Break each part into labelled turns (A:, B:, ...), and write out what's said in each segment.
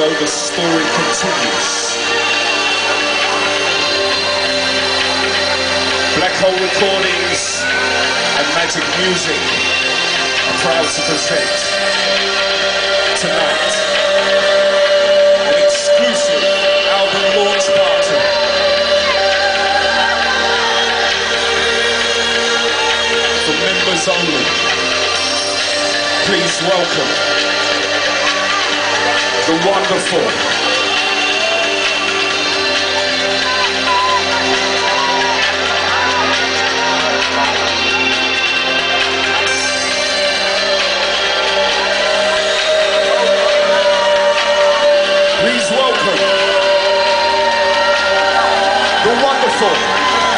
A: so the story continues. Black Hole Recordings and Magik Muzik are proud to present tonight an exclusive album launch party. For members only. Please welcome the wonderful. Please welcome the wonderful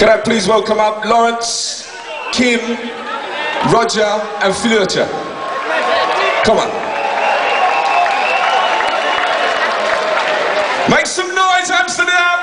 A: Can I please welcome up Lawrence, Kim, Roger, and Fluter? Come on. Make some noise, Amsterdam!